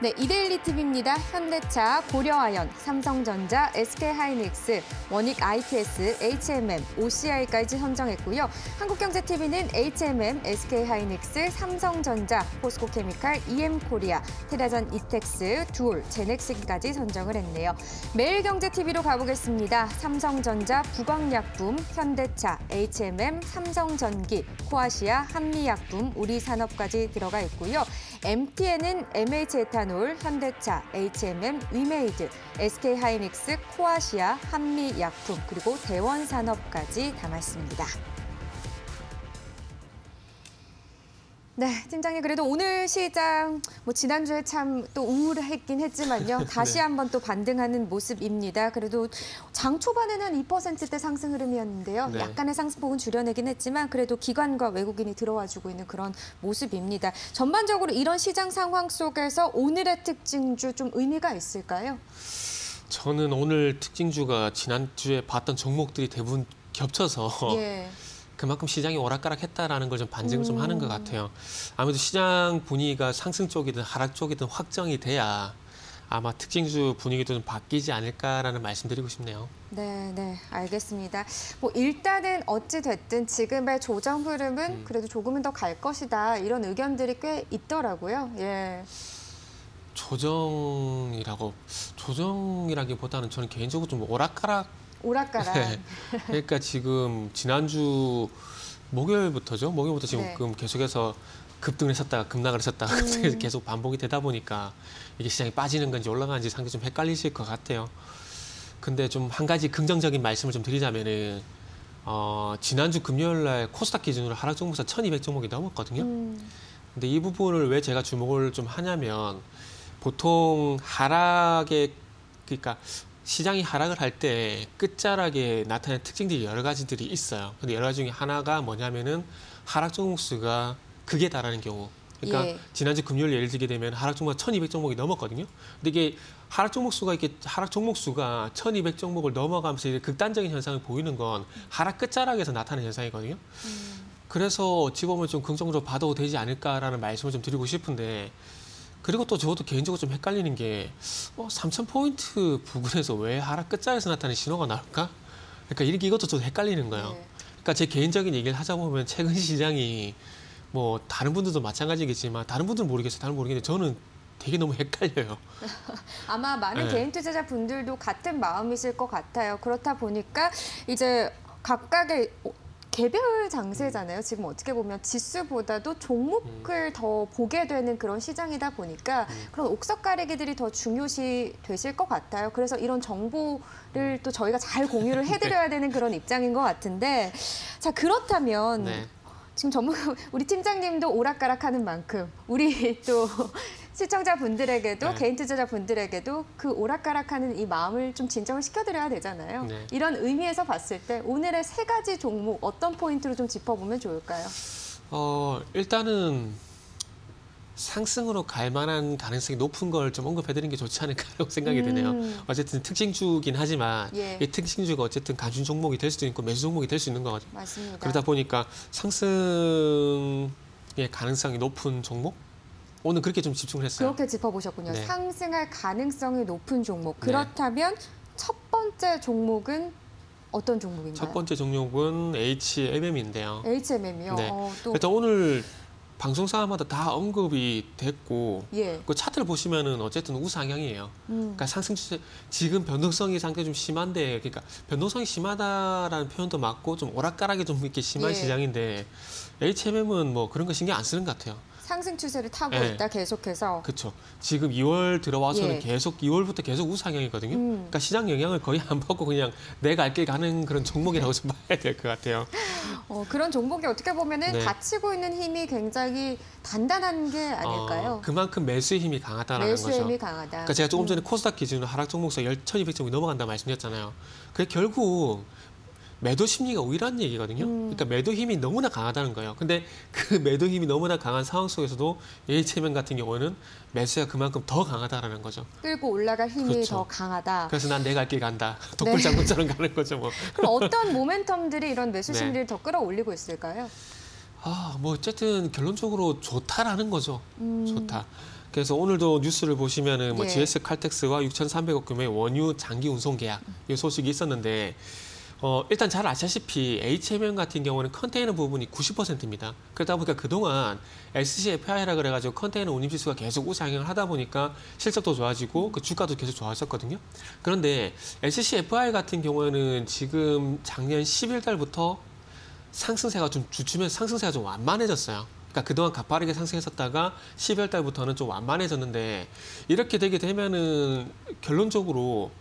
네, 이데일리 TV입니다. 현대차, 고려아연, 삼성전자, SK하이닉스, 원익 ITS, HMM, OCI까지 선정했고요. 한국경제TV는 HMM, SK하이닉스, 삼성전자, 포스코케미칼, EM코리아, 테라전 이텍스, 두올, 제넥슨까지 선정을 했네요. 매일경제TV로 가보겠습니다. 삼성전자, 부광약품, 현대차, HMM, 삼성전기, 코아시아, 한미약품, 우리산업까지 들어가 있고요. MTN은 MH에탄올, 현대차, HMM, 위메이드, SK하이닉스, 코아시아, 한미약품, 그리고 대원산업까지 담았습니다. 네, 팀장님 그래도 오늘 시장 뭐 지난주에 참 또 우울했긴 했지만요. 다시 네. 한번 또 반등하는 모습입니다. 그래도 장 초반에는 한 2%대 상승 흐름이었는데요. 네. 약간의 상승폭은 줄여내긴 했지만 그래도 기관과 외국인이 들어와주고 있는 그런 모습입니다. 전반적으로 이런 시장 상황 속에서 오늘의 특징주 좀 의미가 있을까요? 저는 오늘 특징주가 지난주에 봤던 종목들이 대부분 겹쳐서 예. 그만큼 시장이 오락가락했다라는 걸 좀 반증을 좀 음. 하는 것 같아요. 아무래도 시장 분위기가 상승 쪽이든 하락 쪽이든 확정이 돼야 아마 특징주 분위기도 좀 바뀌지 않을까라는 말씀드리고 싶네요. 네, 네, 알겠습니다. 뭐 일단은 어찌 됐든 지금의 조정 흐름은 음. 그래도 조금은 더 갈 것이다 이런 의견들이 꽤 있더라고요. 예. 조정이라고 조정이라기보다는 저는 개인적으로 좀 오락가락 오락가락. 네. 그러니까 지금 지난주 목요일부터죠. 목요일부터 지금 네. 계속해서 급등을 했었다가 급락을 했었다가 음. 계속 반복이 되다 보니까 이게 시장이 빠지는 건지 올라가는지 상당히 좀 헷갈리실 것 같아요. 근데 좀 한 가지 긍정적인 말씀을 좀 드리자면은 어, 지난주 금요일 날 코스닥 기준으로 하락 종목사 1200 종목이 넘었거든요. 음, 근데 이 부분을 왜 제가 주목을 좀 하냐면 보통 하락의 그러니까 시장이 하락을 할 때 끝자락에 나타나는 특징들이 여러 가지들이 있어요. 근데 여러 가지 중에 하나가 뭐냐면은 하락 종목 수가 극에 달하는 경우. 그러니까 예. 지난주 금요일 예를 들게 되면 하락 종목 1200 종목이 넘었거든요. 근데 이게 하락 종목 수가 이렇게 하락 종목 수가 1200 종목을 넘어가면서 이렇게 극단적인 현상을 보이는 건 하락 끝자락에서 나타나는 현상이거든요. 음. 그래서 어찌 보면 좀 긍정적으로 봐도 되지 않을까라는 말씀을 좀 드리고 싶은데 그리고 또 저도 개인적으로 좀 헷갈리는 게 어, 3,000포인트 부근에서 왜 하락 끝자리에서 나타나는 신호가 나올까? 그러니까 이렇게 이것도 좀 헷갈리는 거예요. 네. 그러니까 제 개인적인 얘기를 하자 보면 최근 시장이 뭐 다른 분들도 마찬가지겠지만 다른 분들은 모르겠어요. 다른 모르겠는데 저는 되게 너무 헷갈려요. 아마 많은 네. 개인 투자자 분들도 같은 마음이실 것 같아요. 그렇다 보니까 이제 각각의 어, 개별 장세잖아요. 지금 어떻게 보면 지수보다도 종목을 더 보게 되는 그런 시장이다 보니까 그런 옥석 가리기들이 더 중요시 되실 것 같아요. 그래서 이런 정보를 또 저희가 잘 공유를 해드려야 되는 그런 입장인 것 같은데 자 그렇다면 네. 지금 전문 우리 팀장님도 오락가락하는 만큼 우리 또 시청자분들에게도 네. 개인 투자자분들에게도 그 오락가락하는 이 마음을 좀 진정을 시켜드려야 되잖아요. 네. 이런 의미에서 봤을 때 오늘의 세 가지 종목 어떤 포인트로 좀 짚어보면 좋을까요? 어, 일단은 상승으로 갈 만한 가능성이 높은 걸 좀 언급해드리는 게 좋지 않을까라고 생각이. 음. 어쨌든 특징주긴 하지만 예. 이 특징주가 어쨌든 감신 종목이 될 수도 있고 매수 종목이 될 수 있는 거거든요. 맞습니다. 그러다 보니까 상승의 가능성이 높은 종목 오늘 그렇게 좀 집중을 했어요. 그렇게 짚어보셨군요. 네. 상승할 가능성이 높은 종목. 네. 그렇다면 첫 번째 종목은 어떤 종목인가요? 첫 번째 종목은 HMM인데요. HMM이요. 네. 어, 또 일단 오늘 방송사마다 다 언급이 됐고 예. 그 차트를 보시면은 어쨌든 우상향이에요. 음. 그러니까 상승 추세 지금 변동성이 상당히 좀 심한데 그러니까 변동성이 심하다라는 표현도 맞고 좀 오락가락이 좀 이렇게 심한 예. 시장인데 HMM은 뭐 그런 거 신경 안 쓰는 것 같아요. 상승 추세를 타고 네. 있다 계속해서. 그렇죠. 지금 2월 들어와서는 예. 계속 2월부터 계속 우상향이거든요. 음. 그러니까 시장 영향을 거의 안 받고 그냥 내갈길 가는 그런 종목이라고 좀 봐야 될 것 같아요. 어, 그런 종목이 어떻게 보면은 네. 받치고 있는 힘이 굉장히 단단한 게 아닐까요? 어, 그만큼 매수의 힘이 강하다라는 매수의 거죠. 힘이 강하다. 그러니까 제가 조금 전에 음. 코스닥 기준으로 하락 종목수 1,200점이 넘어간다 말씀드렸잖아요. 그게 결국 매도 심리가 우위라는 얘기거든요. 음. 그러니까 매도 힘이 너무나 강하다는 거예요. 근데 그 매도 힘이 너무나 강한 상황 속에서도 HMM 같은 경우는 매수가 그만큼 더 강하다라는 거죠. 끌고 올라갈 힘이 그렇죠. 더 강하다. 그래서 난내갈길 간다. 네. 독불장군처럼 가는 거죠, 뭐. 그럼 어떤 모멘텀들이 이런 매수 네. 심리를 더 끌어올리고 있을까요? 아, 뭐 어쨌든 결론적으로 좋다라는 거죠. 음. 좋다. 그래서 오늘도 뉴스를 보시면은 뭐 예. GS 칼텍스와 6,300억 규모의 원유 장기 운송 계약 이 소식이 있었는데 어, 일단 잘 아시다시피 HMM 같은 경우는 컨테이너 부분이 90%입니다. 그러다 보니까 그동안 SCFI라 그래가지고 컨테이너 운임지수가 계속 우상향을 하다 보니까 실적도 좋아지고 그 주가도 계속 좋아졌거든요. 그런데 SCFI 같은 경우에는 지금 작년 10일 달부터 상승세가 좀 주춤해서 상승세가 좀 완만해졌어요. 그러니까 그동안 가파르게 상승했었다가 12월 달부터는 좀 완만해졌는데 이렇게 되게 되면은 결론적으로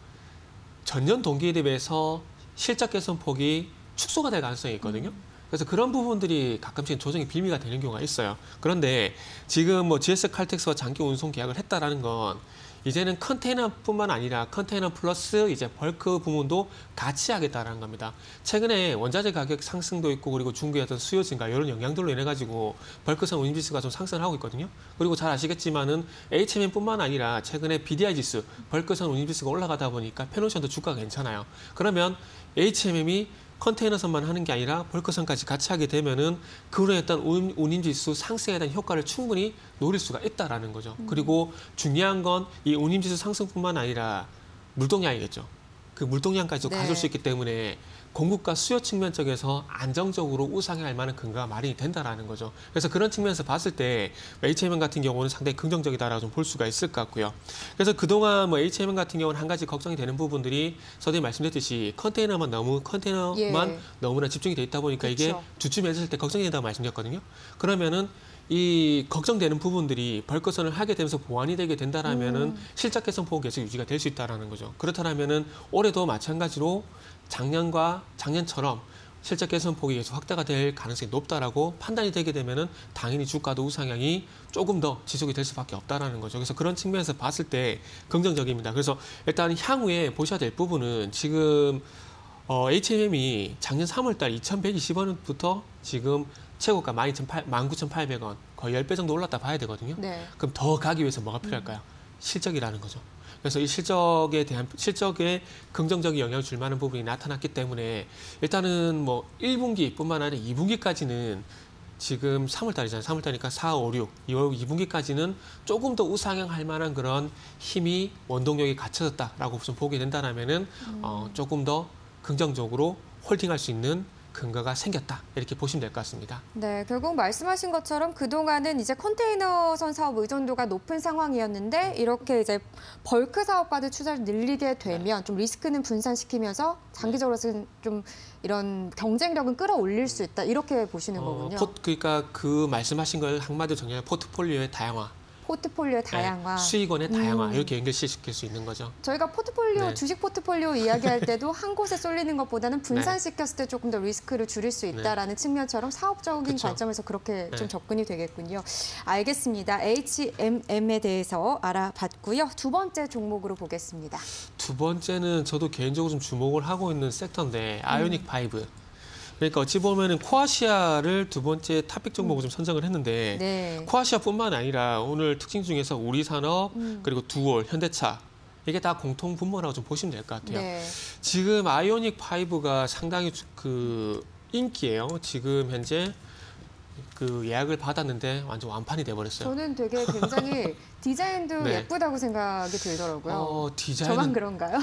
전년 동기에 비해서 실적 개선 폭이 축소가 될 가능성이 있거든요. 그래서 그런 부분들이 가끔씩 조정의 빌미가 되는 경우가 있어요. 그런데 지금 뭐 GS 칼텍스와 장기 운송 계약을 했다라는 건 이제는 컨테이너뿐만 아니라 컨테이너 플러스 이제 벌크 부문도 같이 하겠다라는 겁니다. 최근에 원자재 가격 상승도 있고 그리고 중국의 어떤 수요 증가 이런 영향들로 인해 가지고 벌크선 운임 지수가 좀 상승을 하고 있거든요. 그리고 잘 아시겠지만은 HMM뿐만 아니라 최근에 BDI 지수 벌크선 운임 지수가 올라가다 보니까 페노션도 주가가 괜찮아요. 그러면 HMM이 컨테이너선만 하는 게 아니라 벌크선까지 같이 하게 되면은 그로 했던 운- 운임지수 상승에 대한 효과를 충분히 노릴 수가 있다라는 거죠. 그리고 중요한 건 이 운임지수 상승뿐만 아니라 물동량이겠죠. 그 물동량까지도 네. 가져올 수 있기 때문에 공급과 수요 측면 쪽에서 안정적으로 우상향할 만한 근거가 마련이 된다라는 거죠. 그래서 그런 측면에서 봤을 때 HMM 같은 경우는 상당히 긍정적이다라고 좀 볼 수가 있을 것 같고요. 그래서 그동안 뭐 HMM 같은 경우는 한 가지 걱정이 되는 부분들이 서두에 말씀드렸듯이 컨테이너만 너무 컨테이너만 예. 너무나 집중이 돼 있다 보니까 이게 그쵸. 주춤해질 때 걱정이 된다고 말씀드렸거든요. 그러면은 이 걱정되는 부분들이 벌거선을 하게 되면서 보완이 되게 된다라면은 음. 실적 개선 폭이 계속 유지가 될 수 있다라는 거죠. 그렇다면은 올해도 마찬가지로 작년과 작년처럼 실적 개선 폭이 계속 확대가 될 가능성이 높다라고 판단이 되게 되면은 당연히 주가도 우상향이 조금 더 지속이 될 수밖에 없다라는 거죠. 그래서 그런 측면에서 봤을 때 긍정적입니다. 그래서 일단 향후에 보셔야 될 부분은 지금 어, HMM이 작년 3월달 2,120원부터 지금 최고가 19,800원 거의 10배 정도 올랐다 봐야 되거든요. 네. 그럼 더 가기 위해서 뭐가 필요할까요? 실적이라는 거죠. 그래서 이 실적에 대한 실적에 긍정적인 영향을 줄 만한 부분이 나타났기 때문에 일단은 뭐 1분기뿐만 아니라 2분기까지는 지금 3월 달이잖아요. 3월 달이니까 4, 5, 6, 2월 2분기까지는 조금 더 우상향할 만한 그런 힘이 원동력이 갖춰졌다라고 좀 보게 된다라면은 어, 조금 더 긍정적으로 홀딩할 수 있는 근거가 생겼다 이렇게 보시면 될 것 같습니다. 네, 결국 말씀하신 것처럼 그동안은 이제 컨테이너선 사업 의존도가 높은 상황이었는데 이렇게 이제 벌크 사업까지 투자를 늘리게 되면 좀 리스크는 분산시키면서 장기적으로는 좀 이런 경쟁력은 끌어올릴 수 있다 이렇게 보시는 거군요. 포, 그러니까 그 말씀하신 걸 한마디로 정리하면 포트폴리오의 다양화, 포트폴리오의 네, 다양화. 수익원의 다양화 음. 이렇게 연결시킬 수 있는 거죠. 저희가 포트폴리오 네. 주식 포트폴리오 이야기할 때도 한 곳에 쏠리는 것보다는 분산시켰을 때 조금 더 리스크를 줄일 수 있다라는 측면처럼 사업적인 네. 그쵸. 관점에서 그렇게 좀 네. 접근이 되겠군요. 알겠습니다. HMM에 대해서 알아봤고요. 두 번째 종목으로 보겠습니다. 두 번째는 저도 개인적으로 좀 주목을 하고 있는 섹터인데 아이오닉 five. 그러니까 어찌 보면은 코아시아를 두 번째 top pick 종목으로 좀 선정을 했는데 네. 코아시아뿐만 아니라 오늘 특징 중에서 우리산업 음. 그리고 두올, 현대차 이게 다 공통 분모라고 좀 보시면 될 것 같아요. 네. 지금 아이오닉 5가 상당히 주- 그 인기예요. 지금 현재 그 예약을 받았는데 완전 완판이 돼 버렸어요. 저는 되게 굉장히 디자인도 네. 예쁘다고 생각이 들더라고요. 어, 저만 디자인은 그런가요?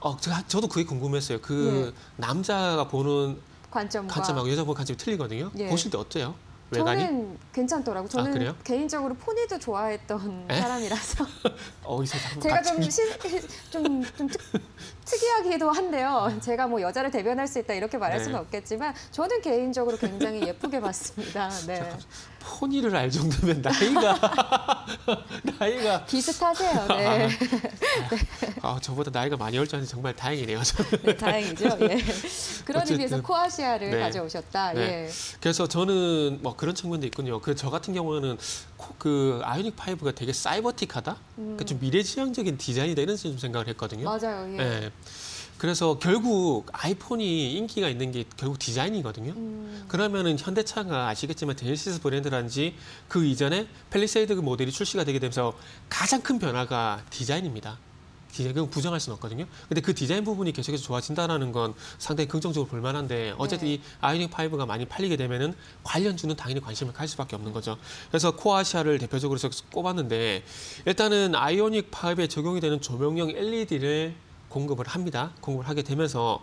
어, 제가, 저도 그게 궁금했어요. 그 네. 남자가 보는 관점과 관점하고 여자 보는 관점이 틀리거든요. 예. 보실 때 어때요? 외관이? 저는 괜찮더라고요. 저는 그래요? 개인적으로 포니도 좋아했던 에? 사람이라서 어, 제가 좀, 시, 좀, 좀 특, 특이하기도 한데요. 제가 뭐 여자를 대변할 수 있다 이렇게 말할 네. 수는 없겠지만 저는 개인적으로 굉장히 예쁘게 봤습니다. 네. 포니를 알 정도면 나이가 나이가 비슷하세요. 네. 아 저보다 나이가 많이 어릴 줄 알았는데 정말 다행이네요. 네, 다행이죠. 예. 그런 어쨌든, 의미에서 코아시아를 네. 가져오셨다. 네. 예. 그래서 저는 뭐 그런 측면도 있군요. 그 저 같은 경우는 코- 그 아이오닉 5가 되게 사이버틱하다. 그러니까 좀 미래지향적인 디자인이다 이런 좀 생각을 했거든요. 음. 맞아요. 예. 예. 그래서 결국 아이폰이 인기가 있는 게 결국 디자인이거든요. 음, 그러면은 현대차가 아시겠지만 제네시스 브랜드라든지 그 이전에 팰리세이드 모델이 출시가 되게 되면서 가장 큰 변화가 디자인입니다. 디자인 부정할 수는 없거든요. 근데 그 디자인 부분이 계속해서 좋아진다는 건 상당히 긍정적으로 볼 만한데 어쨌든 네. 이 아이오닉 5가 많이 팔리게 되면은 관련주는 당연히 관심을 가질 수밖에 없는 거죠. 그래서 코아시아를 대표적으로 꼽았는데 일단은 아이오닉 5에 적용이 되는 조명용 LED를 공급을 합니다. 공급을 하게 되면서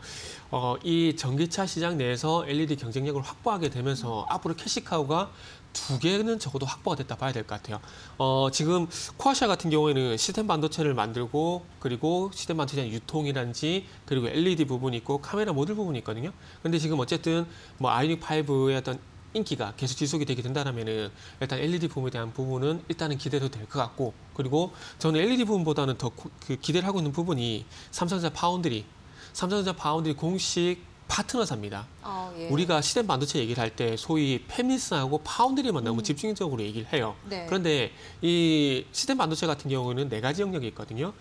어, 이 전기차 시장 내에서 LED 경쟁력을 확보하게 되면서 앞으로 캐시카우가 두 개는 적어도 확보가 됐다 봐야 될 것 같아요. 어, 지금 코아시아 같은 경우에는 시스템 반도체를 만들고 그리고 시스템 반도체 유통이란지 그리고 LED 부분이 있고 카메라 모듈 부분이 있거든요. 근데 지금 어쨌든 뭐 아이닉 5의 어떤 인기가 계속 지속이 되게 된다면은 일단 LED 부분에 대한 부분은 일단은 기대도 될 것 같고 그리고 저는 LED 부분보다는 더 그 기대를 하고 있는 부분이 삼성전자 파운드리 삼성전자 파운드리 공식 파트너사입니다. 어, 예. 우리가 시스템 반도체 얘기를 할 때 소위 fabless하고 foundry만 너무 집중적으로 얘기를 해요. 네. 그런데 이 시스템 반도체 같은 경우는 네 가지 영역이 있거든요.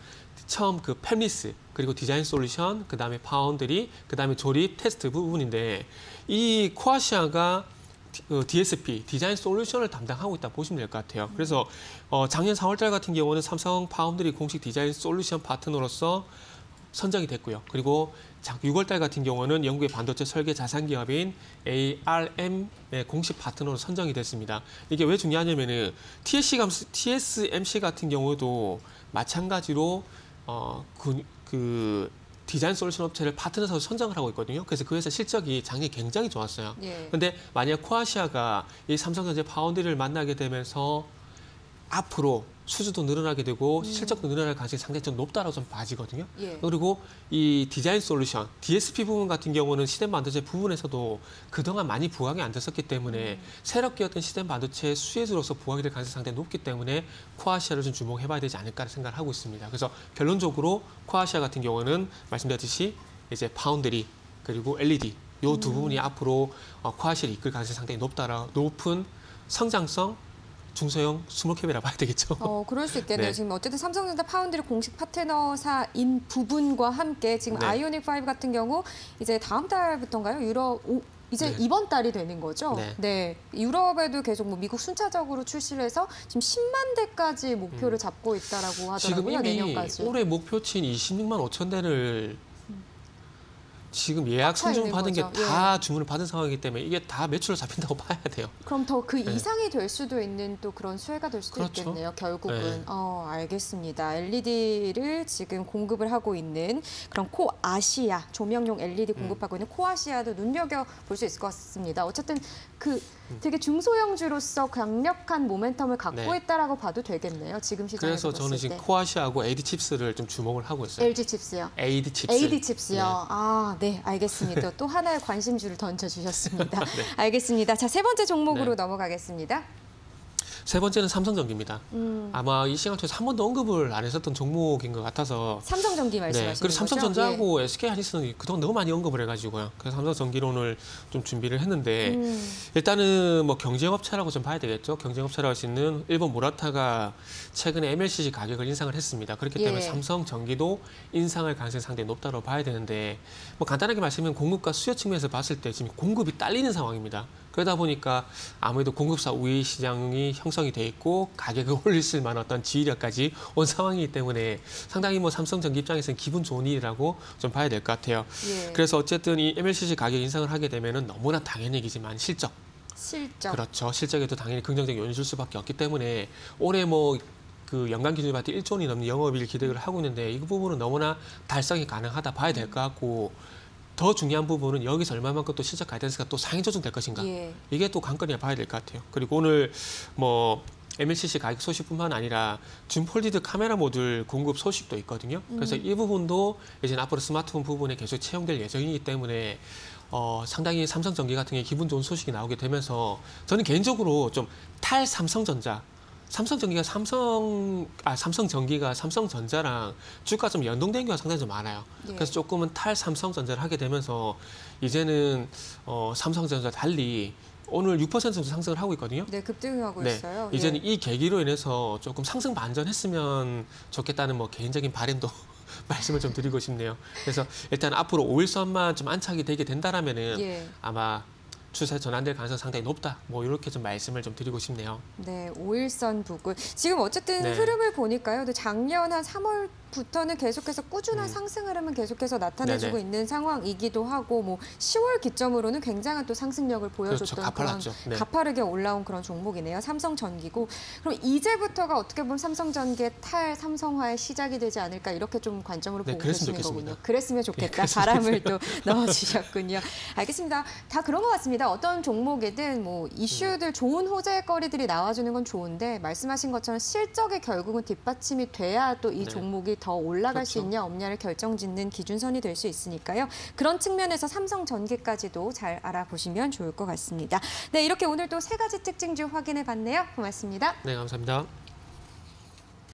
처음 그 팹리스 그리고 디자인 솔루션 그 다음에 파운드리 그 다음에 조립 테스트 부분인데 이 코아시아가 DSP 디자인 솔루션을 담당하고 있다 보시면 될 것 같아요. 그래서 어, 작년 4월달 같은 경우는 삼성 파운드리 공식 디자인 솔루션 파트너로서 선정이 됐고요. 그리고 작 6월달 같은 경우는 영국의 반도체 설계 자산 기업인 ARM의 공식 파트너로 선정이 됐습니다. 이게 왜 중요하냐면은 TSMC 같은 경우도 마찬가지로 어, 그, 그 디자인 솔루션 업체를 파트너로 선정을 하고 있거든요. 그래서 그 회사 실적이 작년에 굉장히 좋았어요. 예. 근데 만약 코아시아가 이 삼성전자 foundry를 만나게 되면서 앞으로 수주도 늘어나게 되고 실적도 늘어날 가능성이 상당히 좀 높다라고 좀 봐지거든요. 예. 그리고 이 디자인 솔루션, DSP 부분 같은 경우는 시스템 반도체 부분에서도 그동안 많이 부각이 안 됐었기 때문에 새롭게 어떤 시스템 반도체 수혜주로서 부각이 될 가능성이 상당히 높기 때문에 코아시아를 좀 주목해봐야 되지 않을까 생각을 하고 있습니다. 그래서 결론적으로 코아시아 같은 경우는 말씀드렸듯이 이제 파운드리 그리고 LED 요 두 부분이 앞으로 어, 코아시아를 이끌 가능성이 상당히 높다라 높은 성장성 중소형 small cap이라 봐야 되겠죠. 어, 그럴 수 있겠네요. 네. 지금 어쨌든 삼성전자 파운드리 공식 파트너사인 부분과 함께 지금 네. 아이오닉 5 같은 경우 이제 다음 달부터인가요? 유럽 오, 이제 네. 이번 달이 되는 거죠. 네. 유럽에도 계속 뭐 미국 순차적으로 출시를 해서 지금 10만 대까지 목표를 잡고 있다라고 음. 지금 하더라고요. 이미 내년까지. 올해 목표치인 26만 5천 대를 지금 예약 있는 받은 게 거죠. 예. 다 주문을 받은 상황이기 때문에 이게 다 매출로 잡힌다고 봐야 돼요. 그럼 더그 네. 이상이 될 수도 있는 또 그런 수혜가 될 수도 그렇죠. 있겠네요. 결국은. 네. 어, 알겠습니다. LED를 지금 공급을 하고 있는 그런 코아시아 조명용 LED 음. 공급하고 있는 코아시아도 눈여겨 볼 수 있을 것 같습니다. 어쨌든 그 음. 되게 중소형주로서 강력한 모멘텀을 갖고 네. 있다라고 봐도 되겠네요. 지금 시장에서 그래서 저는 지금 때. 코아시아하고 AD 칩스를 좀 주목을 하고 있어요. LG 칩스요. AD 칩스. AD 칩스요. 네. 아, 네, 알겠습니다. 또 하나의 관심주를 던져주셨습니다. 네. 알겠습니다. 자, 세 번째 종목으로 네. 넘어가겠습니다. 세 번째는 삼성전기입니다. 음, 아마 이 시간 통해서 한 번도 언급을 안 했었던 종목인 것 같아서 삼성전기 네, 말씀하시는 그리고 거죠? 예. 삼성전자하고 SK 하이닉스는 그동안 너무 많이 언급을 해가지고요. 그래서 삼성전기를 좀 준비를 예. 했는데 음, 일단은 뭐 경쟁업체라고 좀 봐야 되겠죠. 경쟁업체라고 할 수 있는 일본 무라타가 최근에 MLCC 가격을 인상을 했습니다. 그렇기 때문에 예. 삼성전기도 인상할 가능성이 상당히 높다고 봐야 되는데 뭐 간단하게 말씀드리면 공급과 수요 측면에서 봤을 때 지금 공급이 딸리는 상황입니다. 그러다 보니까 아무래도 공급사 우위 시장이 형성이 돼 있고 가격을 올릴 수 만한 어떤 지휘력까지 온 상황이기 때문에 상당히 뭐 삼성전기 입장에서는 기분 좋은 일이라고 좀 봐야 될 것 같아요. 예. 그래서 어쨌든 이 MLCC 가격 인상을 하게 되면은 너무나 당연 얘기지만 실적 실적. 그렇죠. 실적에도 당연히 긍정적 요인을 줄 수밖에 없기 때문에 올해 뭐그 연간 기준으로 봤을 때 1조 원이 넘는 영업이익 기대를 하고 있는데 이 부분은 너무나 달성이 가능하다 봐야 될 것 같고 더 중요한 부분은 여기서 얼마만큼 또 실적 가이던스가 또 상위 조정될 것인가 예. 이게 또 관건이라 봐야 될 것 같아요. 그리고 오늘 뭐 MLCC 가격 소식뿐만 아니라 줌 폴디드 카메라 모듈 공급 소식도 있거든요. 그래서 이 부분도 이제 앞으로 스마트폰 부분에 계속 채용될 예정이기 때문에 어, 상당히 삼성전기 같은 게 기분 좋은 소식이 나오게 되면서 저는 개인적으로 좀 탈 삼성전자 삼성전기가 삼성 아 삼성전기가 삼성전자랑 주가 좀 연동된 경우가 상당히 좀 많아요. 예. 그래서 조금은 탈 삼성전자를 하게 되면서 이제는 어, 삼성전자 달리 오늘 6% 정도 상승을 하고 있거든요. 네, 급등하고 네, 있어요. 이제는 예. 이 계기로 인해서 조금 상승 반전했으면 좋겠다는 뭐 개인적인 바램도 말씀을 좀 드리고 싶네요. 그래서 일단 앞으로 5일선만 좀 안착이 되게 된다라면은 예. 아마 추세 전환될 가능성 이 상당히 높다. 뭐 이렇게 좀 말씀을 좀 드리고 싶네요. 네, 오일선 부근. 지금 어쨌든 네. 흐름을 보니까요. 또 작년 한 3월 부터는 계속해서 꾸준한 음. 상승 흐름은 계속해서 나타내주고 네네. 있는 상황이기도 하고 뭐 10월 기점으로는 굉장한 또 상승력을 보여줬던 그렇죠. 가팔랐죠. 네. 가파르게 올라온 그런 종목이네요. 삼성전기고 그럼 이제부터가 어떻게 보면 삼성전기의 탈 삼성화의 시작이 되지 않을까 이렇게 좀 관점으로 네, 보고 계시는 좋겠습니다. 거군요. 그랬으면 좋겠다. 그랬으면 바람을 또 넣어주셨군요. 알겠습니다. 다 그런 것 같습니다. 어떤 종목이든 뭐 이슈들 좋은 호재거리들이 나와주는 건 좋은데 말씀하신 것처럼 실적에 결국은 뒷받침이 돼야 또이 네. 종목이 더 올라갈 수 그렇죠. 있냐 없냐를 결정짓는 기준선이 될 수 있으니까요. 그런 측면에서 삼성전기까지도 잘 알아보시면 좋을 것 같습니다. 네, 이렇게 오늘 또 세 가지 특징주 확인해 봤네요. 고맙습니다. 네, 감사합니다.